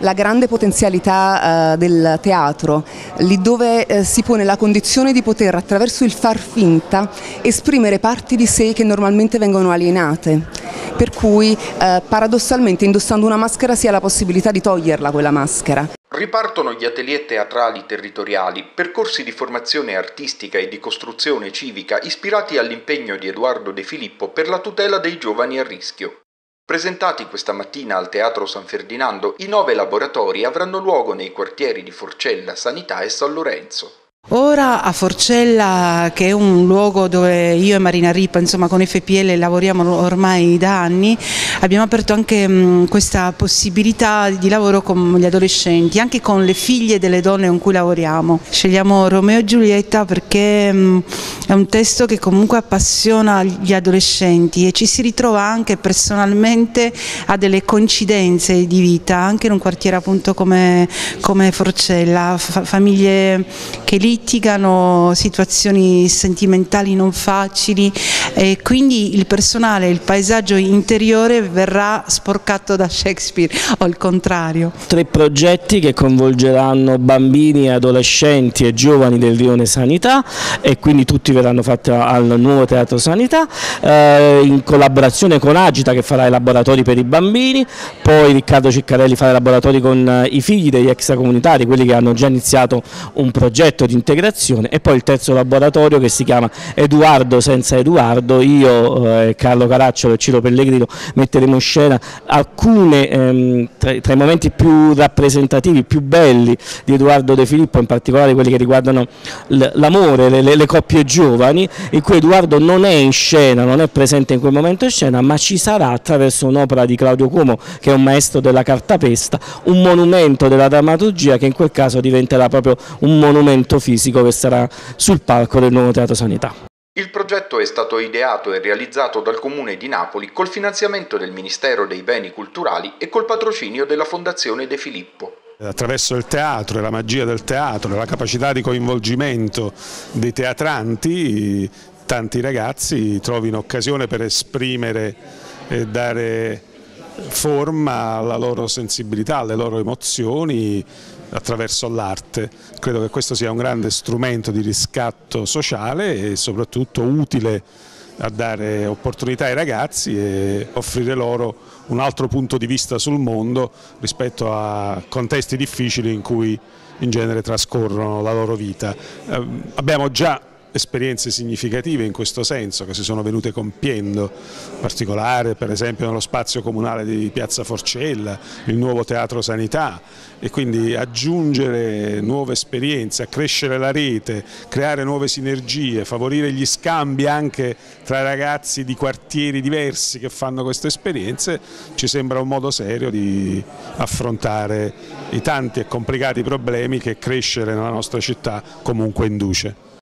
La grande potenzialità eh, del teatro, lì dove eh, si pone la condizione di poter attraverso il far finta esprimere parti di sé che normalmente vengono alienate, per cui eh, paradossalmente indossando una maschera si ha la possibilità di toglierla quella maschera. Ripartono gli atelier teatrali territoriali, percorsi di formazione artistica e di costruzione civica ispirati all'impegno di Edoardo De Filippo per la tutela dei giovani a rischio. Presentati questa mattina al Teatro San Ferdinando, i nove laboratori avranno luogo nei quartieri di Forcella, Sanità e San Lorenzo. Ora a Forcella, che è un luogo dove io e Marina Ripa, insomma con FPL lavoriamo ormai da anni, abbiamo aperto anche mh, questa possibilità di lavoro con gli adolescenti, anche con le figlie delle donne con cui lavoriamo. Scegliamo Romeo e Giulietta perché mh, è un testo che comunque appassiona gli adolescenti e ci si ritrova anche personalmente a delle coincidenze di vita, anche in un quartiere appunto come, come Forcella, famiglie che lì litigano, situazioni sentimentali non facili e quindi il personale, il paesaggio interiore verrà sporcato da Shakespeare o il contrario. Tre progetti che coinvolgeranno bambini, adolescenti e giovani del Rione Sanità e quindi tutti verranno fatti al nuovo Teatro Sanità eh, in collaborazione con Agita che farà i laboratori per i bambini, poi Riccardo Ciccarelli farà i laboratori con i figli degli extracomunitari, quelli che hanno già iniziato un progetto di integrazione e poi il terzo laboratorio che si chiama Edoardo senza Edoardo, io, eh, Carlo Caracciolo e Ciro Pellegrino metteremo in scena alcuni ehm, tra, tra, i momenti più rappresentativi, più belli di Edoardo De Filippo, in particolare quelli che riguardano l'amore, le, le, coppie giovani, in cui Edoardo non è in scena, non è presente in quel momento in scena, ma ci sarà attraverso un'opera di Claudio Cuomo, che è un maestro della cartapesta, un monumento della drammaturgia che in quel caso diventerà proprio un monumento fisico che sarà sul palco del nuovo Teatro Sanità. Il progetto è stato ideato e realizzato dal Comune di Napoli col finanziamento del Ministero dei Beni Culturali e col patrocinio della Fondazione De Filippo. Attraverso il teatro e la magia del teatro la capacità di coinvolgimento dei teatranti, tanti ragazzi trovino occasione per esprimere e dare forma alla loro sensibilità, alle loro emozioni attraverso l'arte. Credo che questo sia un grande strumento di riscatto sociale e soprattutto utile a dare opportunità ai ragazzi e offrire loro un altro punto di vista sul mondo rispetto a contesti difficili in cui in genere trascorrono la loro vita. Eh, abbiamo già esperienze significative in questo senso che si sono venute compiendo, in particolare per esempio nello spazio comunale di Piazza Forcella, il nuovo Teatro Sanità e quindi aggiungere nuove esperienze, accrescere la rete, creare nuove sinergie, favorire gli scambi anche tra ragazzi di quartieri diversi che fanno queste esperienze ci sembra un modo serio di affrontare i tanti e complicati problemi che crescere nella nostra città comunque induce.